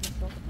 tiene.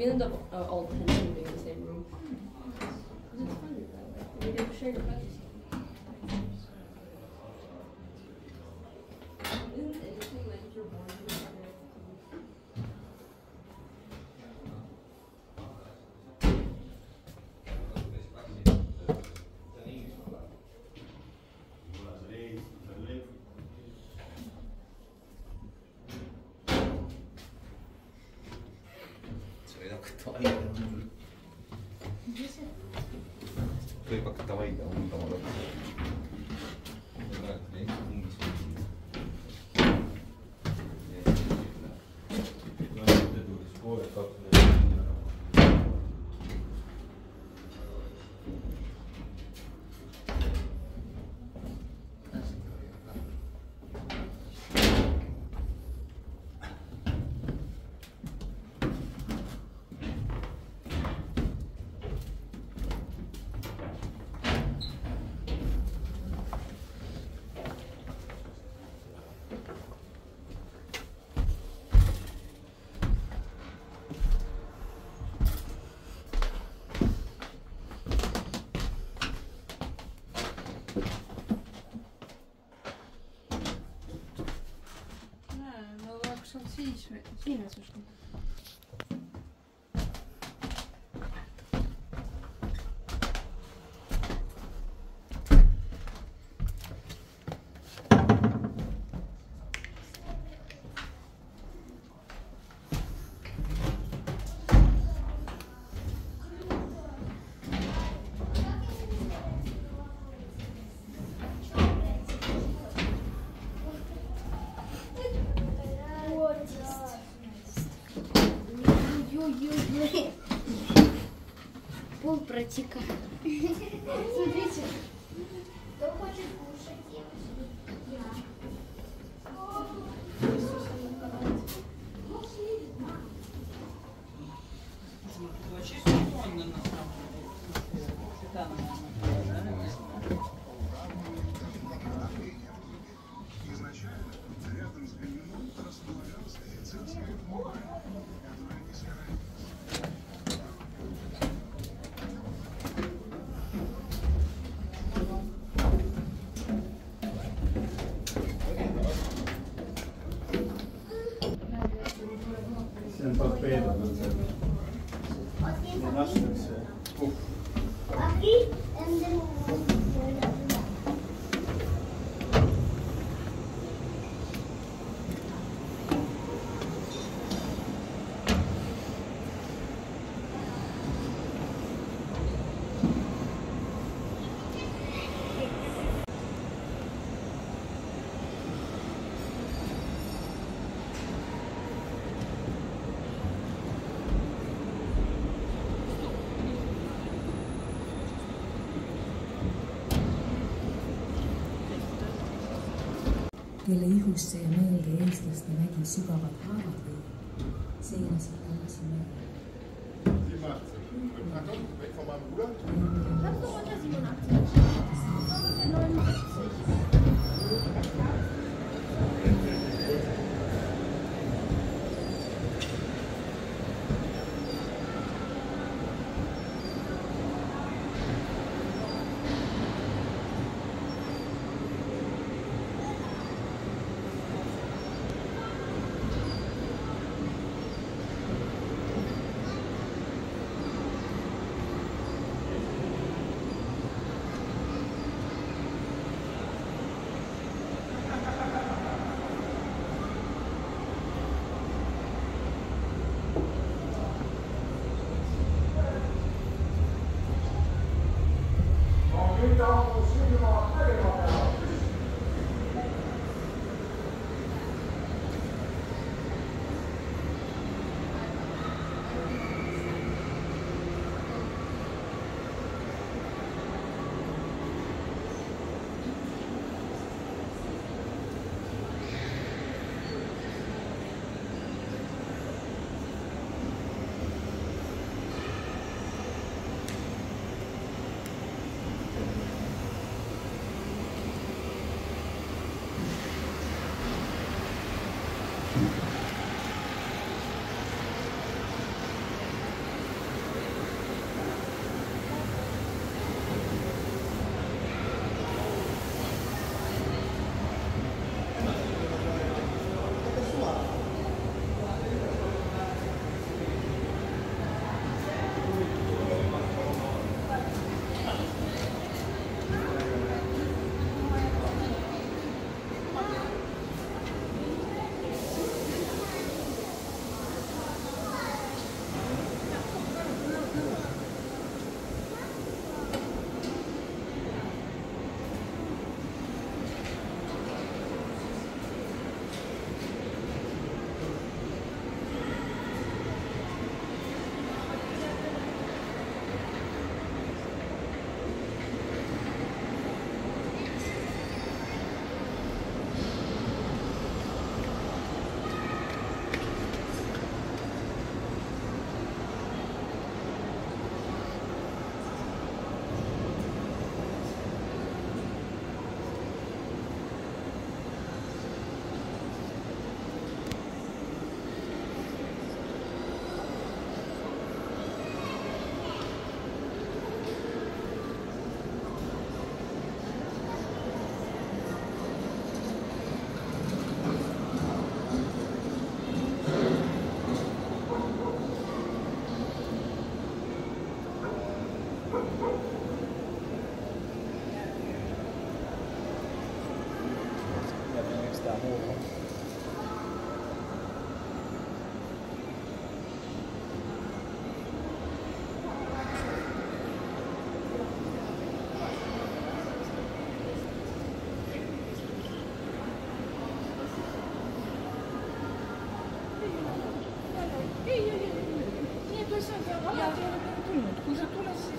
build up uh, all the 可愛いな。といえば可愛いな、本。Отлично. И нас ушли. Пол протекает. Смотрите. Кто хочет кушать? kelle ihusse ja meelde eestlaste nägi sügavad haavad või seinasid tagasi mööda. Martin, weg von meinem Bruder. Lass doch mal das Monat. 瞬间，我感觉我肚子突然袭。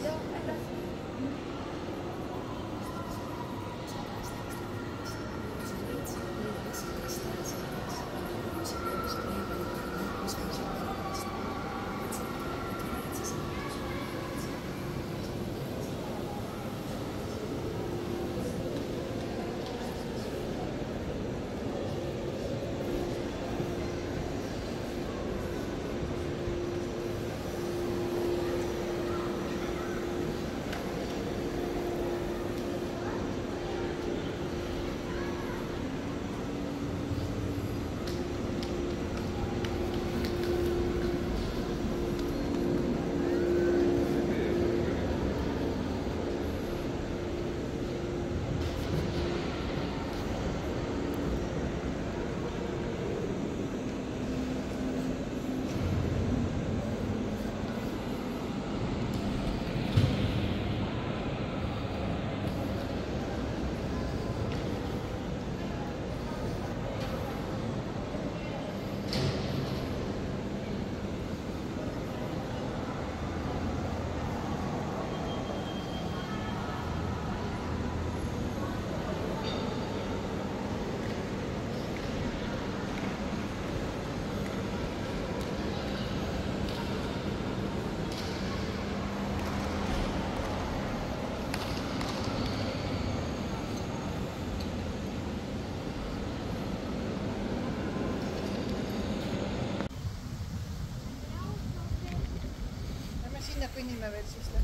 Kõnnime veel siis lähme.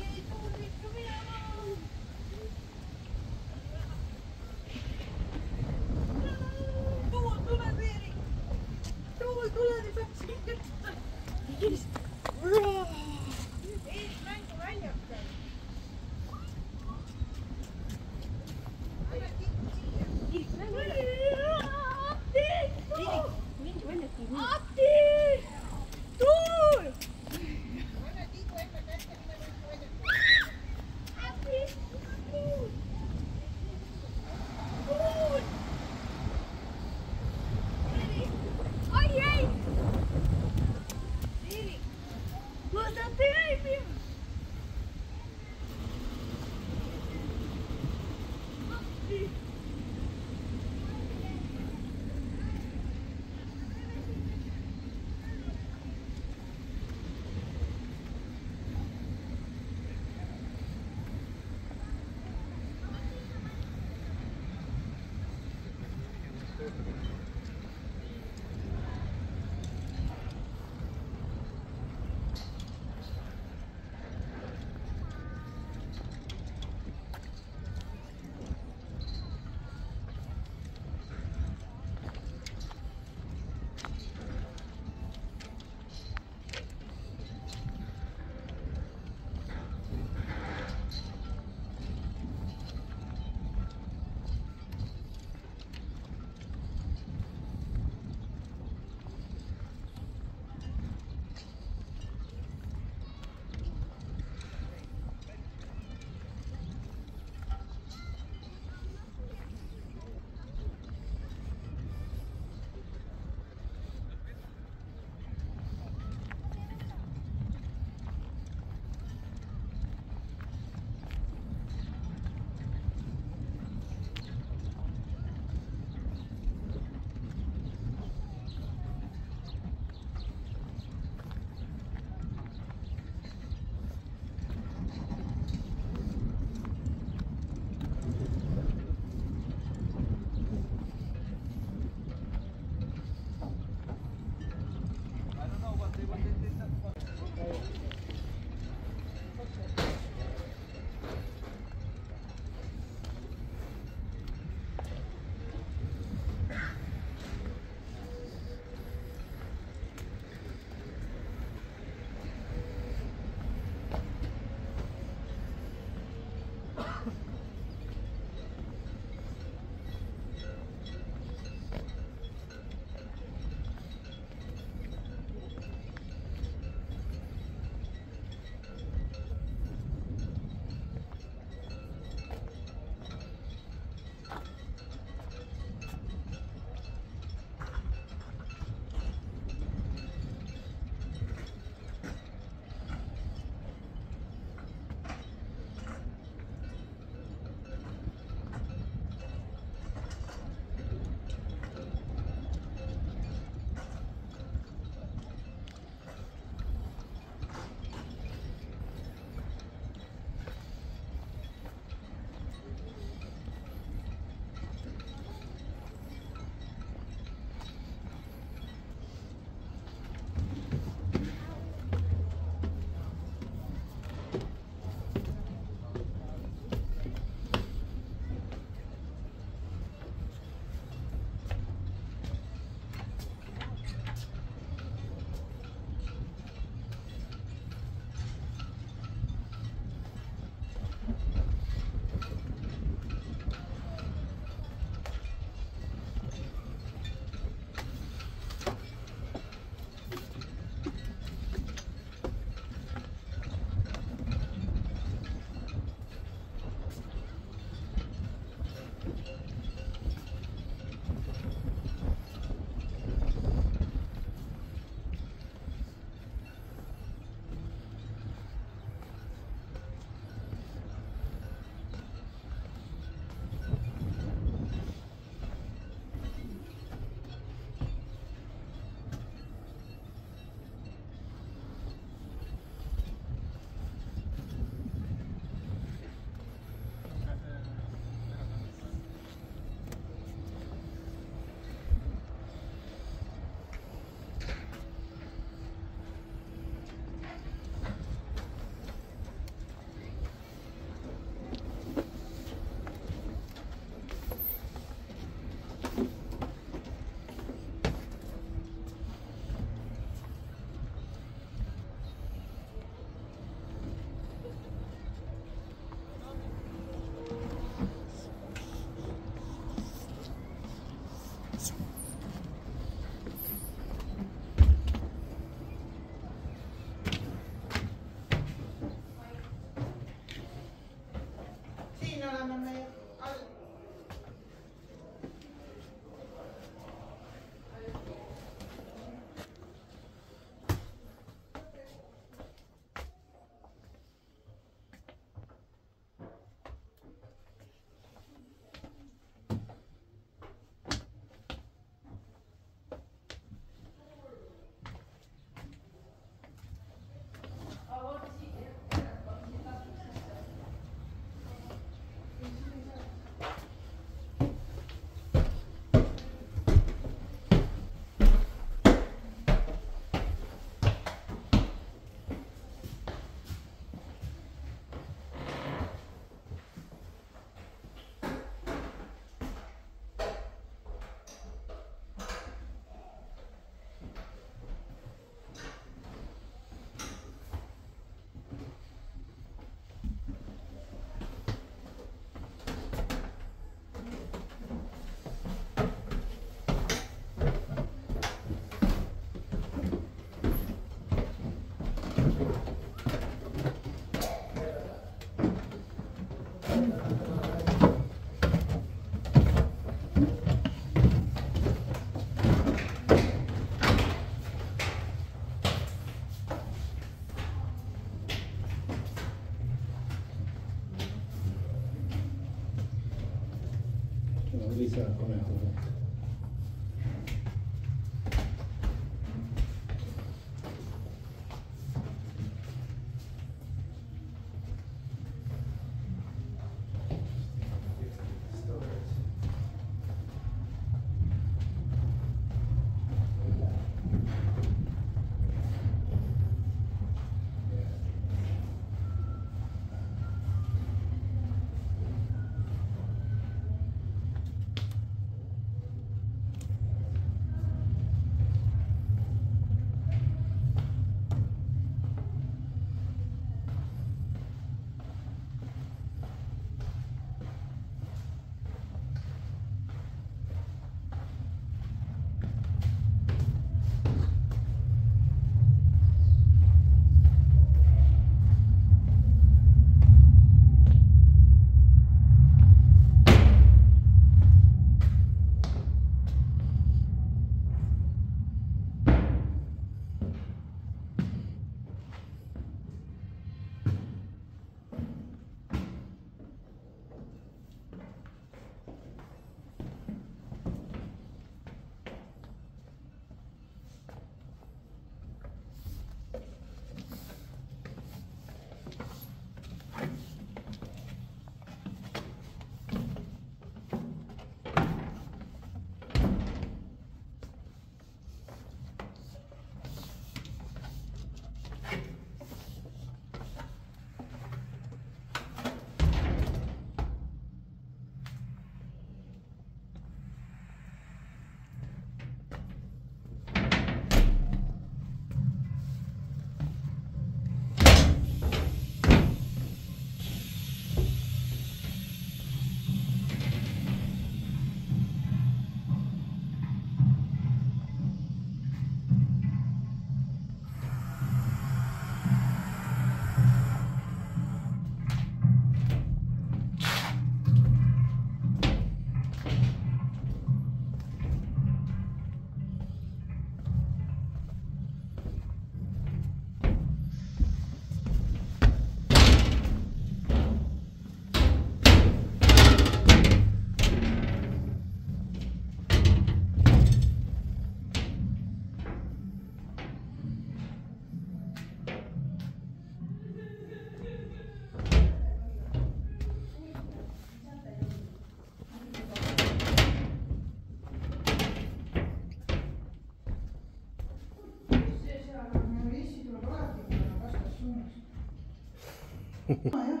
Ah.